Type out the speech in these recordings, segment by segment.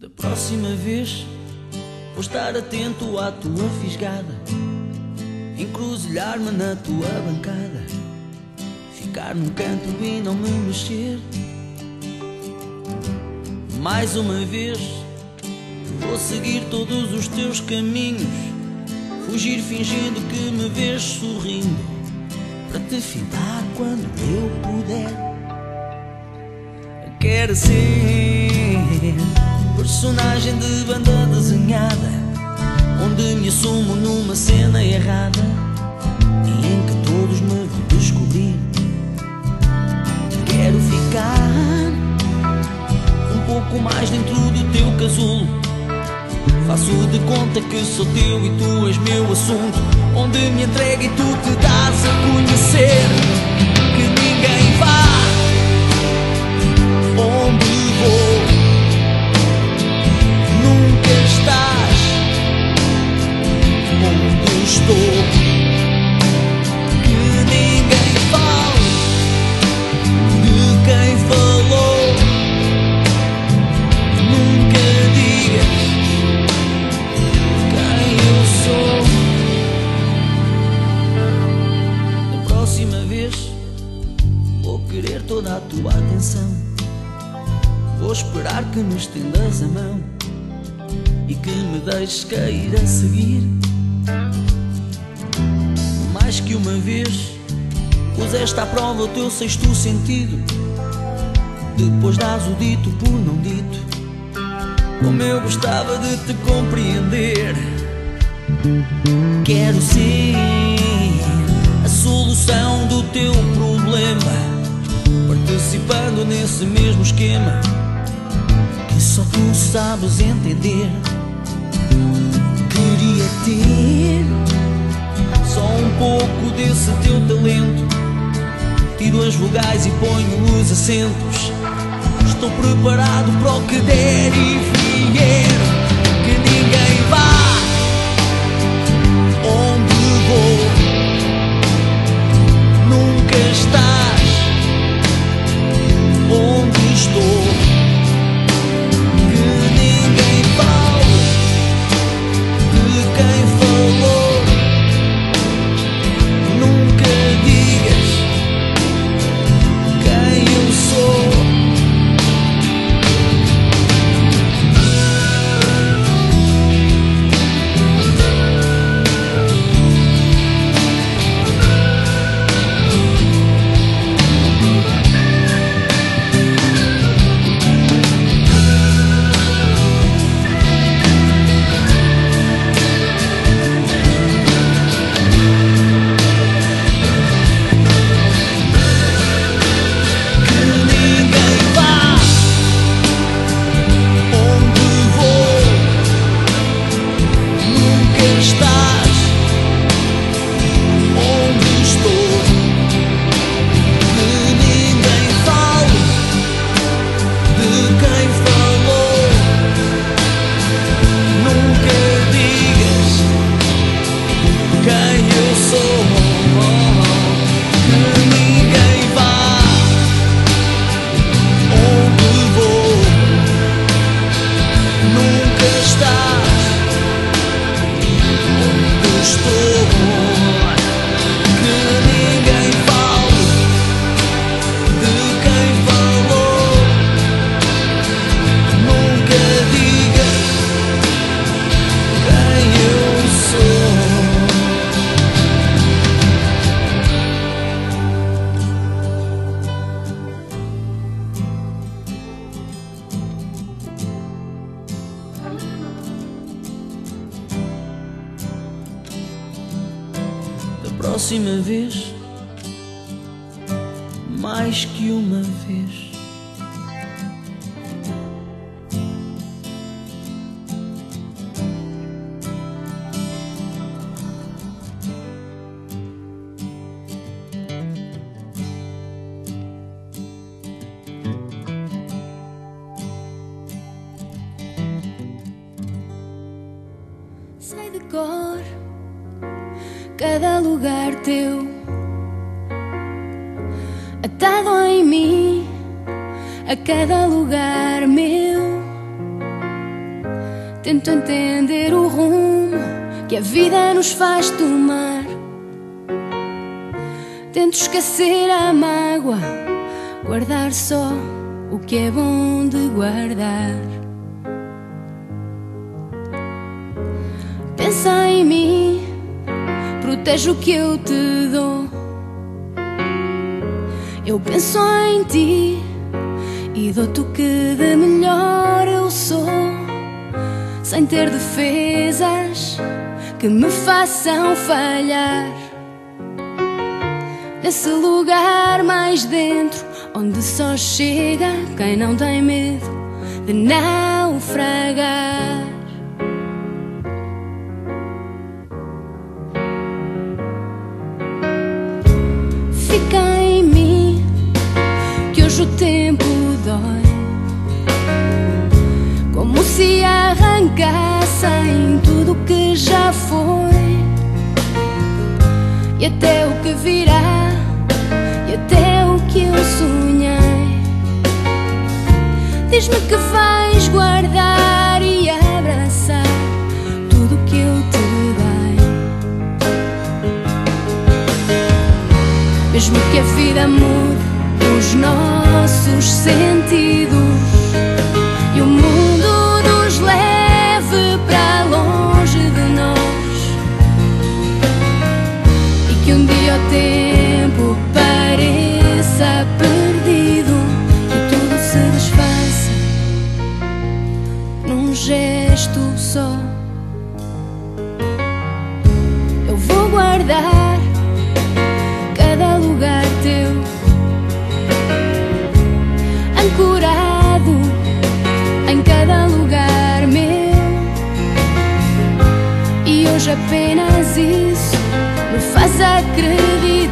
Da próxima vez vou estar atento à tua fisgada, encruzilhar-me na tua bancada, ficar num canto e não me mexer. Mais uma vez vou seguir todos os teus caminhos, fugir fingindo que me vês sorrindo, para te fitar quando eu puder. Quero ser personagem de banda desenhada, onde me assumo numa cena errada e em que todos me vão descobrir. Quero ficar um pouco mais dentro do teu casulo. Faço de conta que sou teu e tu és meu assunto, onde me entrego e tu te dás querer toda a tua atenção. Vou esperar que me estendas a mão e que me deixes cair a seguir. Mais que uma vez puseste à prova o teu sexto sentido. Depois dás o dito por não dito. Como eu gostava de te compreender. Quero ser a solução do teu problema. Participando nesse mesmo esquema que só tu sabes entender. Queria ter só um pouco desse teu talento. Tiro as vogais e ponho os acentos. Estou preparado para o que der e vier. Próxima vez, mais que uma vez. Sei de cor cada lugar teu atado em mim a cada lugar meu. Tento entender o rumo que a vida nos faz tomar. Tento esquecer a mágoa, guardar só o que é bom de guardar. Pensa em mim, protege o que eu te dou. Eu penso em ti e dou-te o que de melhor eu sou, sem ter defesas que me façam falhar. Nesse lugar mais dentro, onde só chega quem não tem medo de naufragar. O tempo dói, como se arrancassem tudo que já foi e até o que virá e até o que eu sonhei. Diz-me que vais guardar e abraçar tudo que eu te dei. Mesmo que a vida em cada lugar meu. E hoje apenas isso me faz acreditar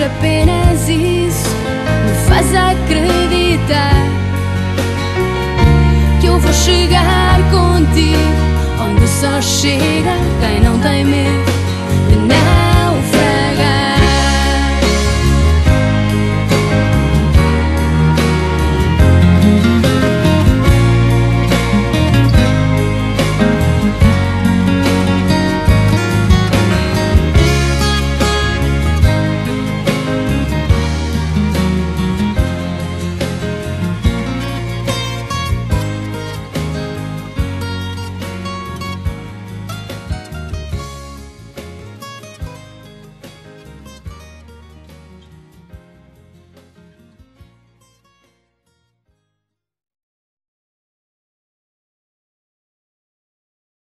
hoje apenas isso me faz acreditar que eu vou chegar contigo. Onde só chega quem não tem medo